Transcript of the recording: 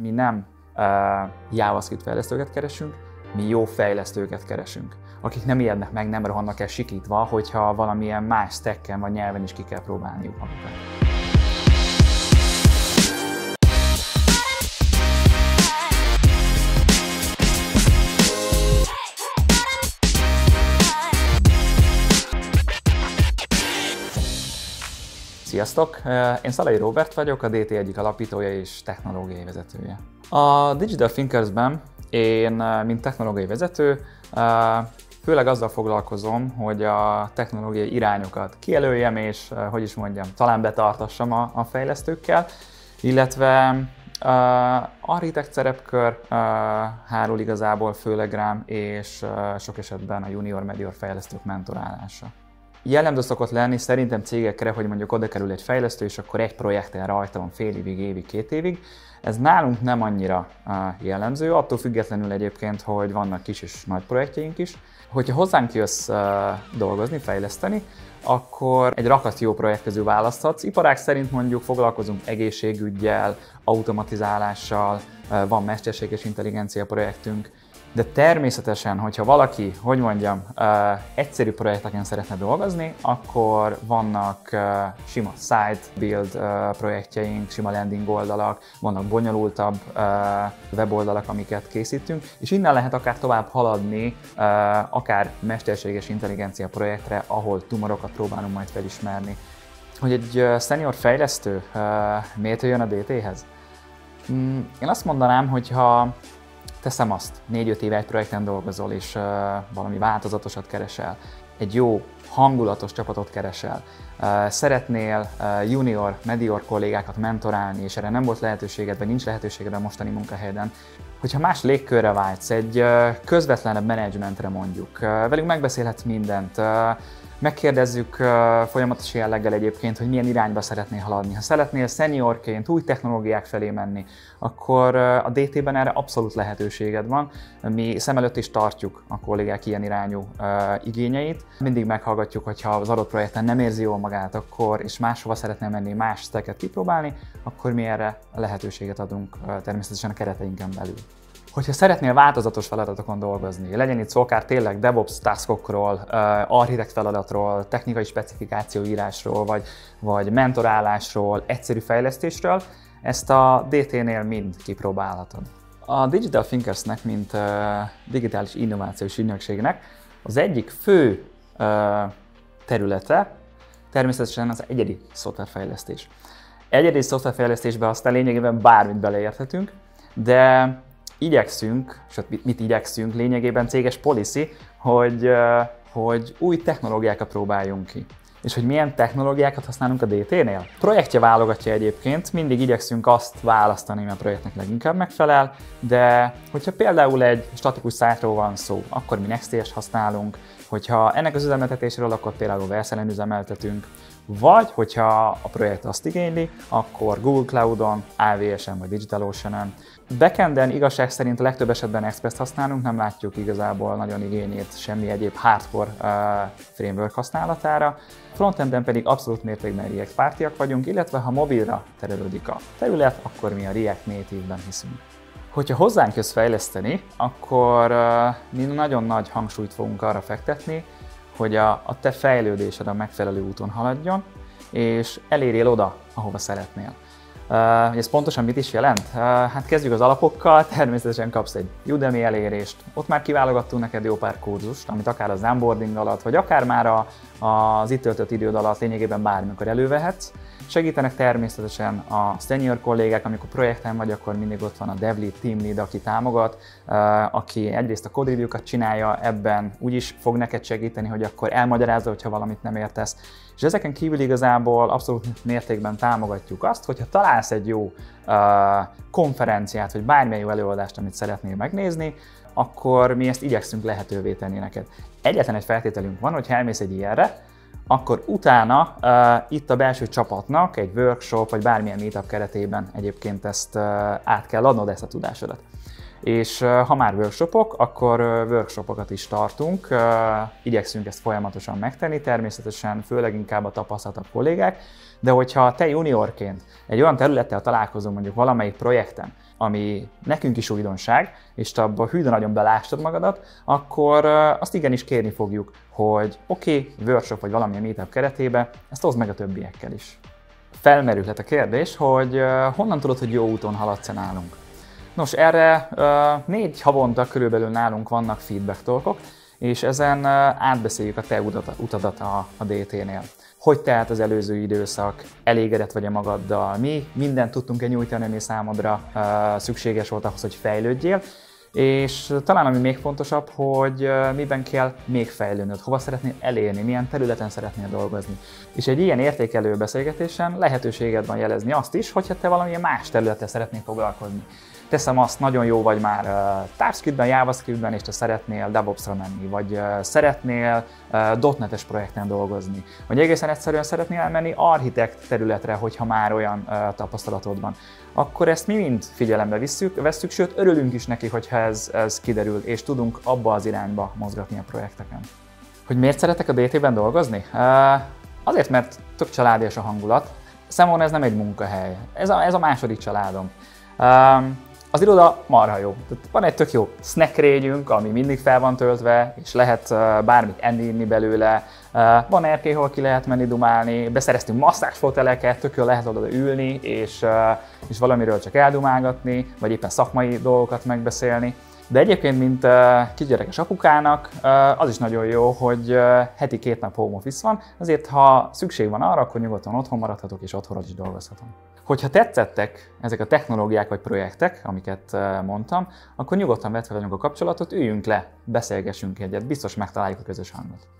Mi nem uh, JavaScript fejlesztőket keresünk, mi jó fejlesztőket keresünk, akik nem ijednek meg, nem rohannak el sikítva, hogyha valamilyen más stekken vagy nyelven is ki kell próbálniuk magukat. Sziasztok! Én Szalai Robert vagyok, a DT egyik alapítója és technológiai vezetője. A Digital Thinkersben én, mint technológiai vezető, főleg azzal foglalkozom, hogy a technológiai irányokat kijelöljem, és hogy is mondjam, talán betartassam a, a fejlesztőkkel, illetve uh, architekt szerepkör uh, hárul igazából főleg rám, és uh, sok esetben a junior medior fejlesztők mentorálása. Jellemző szokott lenni szerintem cégekre, hogy mondjuk oda kerül egy fejlesztő, és akkor egy projekten rajta van fél évig, évig, két évig. Ez nálunk nem annyira jellemző, attól függetlenül egyébként, hogy vannak kis és nagy projektjeink is. Hogyha hozzánk jössz dolgozni, fejleszteni, akkor egy rakat jó projekt közül választhatsz. Iparák szerint mondjuk foglalkozunk egészségügyel, automatizálással, van mesterséges intelligencia projektünk, de természetesen, hogyha valaki, hogy mondjam, uh, egyszerű projekteken szeretne dolgozni, akkor vannak sima site build projektjeink, sima landing oldalak, vannak bonyolultabb weboldalak, amiket készítünk, és innen lehet akár tovább haladni, akár mesterséges intelligencia projektre, ahol tumorokat próbálunk majd felismerni. Hogy egy senior fejlesztő miért jön a DT-hez? Mm, én azt mondanám, hogy ha teszem azt, 4-5 éve egy projekten dolgozol, és uh, valami változatosat keresel, egy jó, hangulatos csapatot keresel, uh, szeretnél uh, junior, medior kollégákat mentorálni, és erre nem volt lehetőséged, vagy nincs lehetőséged a mostani munkahelyeden, hogyha más légkörre vágysz, egy közvetlenebb menedzsmentre mondjuk, velünk megbeszélhetsz mindent, Megkérdezzük folyamatos jelleggel egyébként, hogy milyen irányba szeretnél haladni. Ha szeretnél seniorként új technológiák felé menni, akkor a DT-ben erre abszolút lehetőséged van. Mi szem előtt is tartjuk a kollégák ilyen irányú igényeit. Mindig meghallgatjuk, hogyha az adott projekten nem érzi jól magát, akkor és máshova szeretne menni, más steket kipróbálni, akkor mi erre lehetőséget adunk természetesen a kereteinken belül. Hogyha szeretnél változatos feladatokon dolgozni, legyen itt szó akár tényleg DevOps taskokról, architekt feladatról, technikai specifikációírásról, vagy, vagy mentorálásról, egyszerű fejlesztésről, ezt a DT-nél mind kipróbálhatod. A Digital Thinkersnek, mint digitális innovációs ügynökségnek az egyik fő területe természetesen az egyedi szoftverfejlesztés. Egyedi szoftverfejlesztésbe aztán lényegében bármit beleérthetünk, de igyekszünk, sőt mit, mit igyekszünk, lényegében céges policy, hogy, hogy új technológiákat próbáljunk ki. És hogy milyen technológiákat használunk a DT-nél? Projektje válogatja egyébként, mindig igyekszünk azt választani, mert a projektnek leginkább megfelel, de hogyha például egy statikus szájtról van szó, akkor mi Next.js használunk, hogyha ennek az üzemeltetésről, akkor például Vercelen üzemeltetünk, vagy, hogyha a projekt azt igényli, akkor Google Cloud-on, AWS-en vagy DigitalOcean-en. Backenden igazság szerint a legtöbb esetben Express-t használunk, nem látjuk igazából nagyon igényét semmi egyéb hardcore uh, framework használatára. Frontenden pedig abszolút mértékben React pártiak vagyunk, illetve ha mobilra terelődik a terület, akkor mi a React Native-ben hiszünk. Hogyha hozzánk jössz fejleszteni, akkor uh, mi nagyon nagy hangsúlyt fogunk arra fektetni, hogy a, a te fejlődésed a megfelelő úton haladjon, és elérjél oda, ahova szeretnél. Uh, ez pontosan mit is jelent? Uh, hát kezdjük az alapokkal, természetesen kapsz egy Udemy elérést, ott már kiválogattunk neked jó pár kurzust, amit akár az onboarding alatt, vagy akár már a, az itt töltött időd alatt lényegében bármikor elővehetsz. Segítenek természetesen a senior kollégák, amikor projekten vagy, akkor mindig ott van a DevLead, Team Lead, aki támogat, aki egyrészt a code review-kat csinálja, ebben úgyis fog neked segíteni, hogy akkor elmagyarázza, hogyha valamit nem értesz. És ezeken kívül igazából abszolút mértékben támogatjuk azt, hogyha találsz egy jó konferenciát, vagy bármilyen jó előadást, amit szeretnél megnézni, akkor mi ezt igyekszünk lehetővé tenni neked. Egyetlen egy feltételünk van, hogy elmész egy ilyenre, akkor utána uh, itt a belső csapatnak egy workshop vagy bármilyen meetup keretében egyébként ezt uh, át kell adnod ezt a tudásodat. És ha már workshopok, akkor workshopokat is tartunk, igyekszünk ezt folyamatosan megtenni, természetesen főleg inkább a tapasztaltabb kollégák, de hogyha te juniorként egy olyan területtel találkozol mondjuk valamelyik projekten, ami nekünk is újdonság, és te abba hű nagyon belástad magadat, akkor azt igenis kérni fogjuk, hogy oké, okay, workshop vagy valamilyen meetup keretében, ezt hozd meg a többiekkel is. Felmerülhet a kérdés, hogy honnan tudod, hogy jó úton haladsz nálunk? Nos, erre négy havonta körülbelül nálunk vannak feedback talkok, és ezen átbeszéljük a te utadat a, a DT-nél. Hogy tehát az előző időszak, elégedett vagy a magaddal, mi mindent tudtunk-e nyújtani, ami számodra szükséges volt ahhoz, hogy fejlődjél, és talán ami még fontosabb, hogy miben kell még fejlődnöd, hova szeretnél elérni, milyen területen szeretnél dolgozni. És egy ilyen értékelő beszélgetésen lehetőséged van jelezni azt is, hogyha te valamilyen más területtel szeretnél foglalkozni teszem azt, nagyon jó vagy már uh, TypeScriptben, JavaScriptben, és te szeretnél DevOps-ra menni, vagy szeretnél uh, .NET-es projekten dolgozni, vagy egészen egyszerűen szeretnél elmenni architekt területre, hogyha már olyan tapasztalatod van, akkor ezt mi mind figyelembe visszük, vesszük, sőt örülünk is neki, hogyha ez, ez kiderül, és tudunk abba az irányba mozgatni a projekteken. Hogy miért szeretek a DT-ben dolgozni? Azért, mert tök családias a hangulat. Számomra ez nem egy munkahely, ez a, ez a második családom. Az iroda marha jó. Tehát van egy tök jó snack ami mindig fel van töltve, és lehet bármit enni, belőle. Van erkély, hol ki lehet menni dumálni, beszereztünk masszásfoteleket, tök jó lehet oda ülni, és, és valamiről csak eldumálgatni, vagy éppen szakmai dolgokat megbeszélni. De egyébként, mint kisgyerekes apukának, az is nagyon jó, hogy heti két nap home office van, azért ha szükség van arra, akkor nyugodtan otthon maradhatok és otthonról is dolgozhatom. Hogyha tetszettek ezek a technológiák vagy projektek, amiket mondtam, akkor nyugodtan vedd velünk a kapcsolatot, üljünk le, beszélgessünk egyet, biztos megtaláljuk a közös hangot.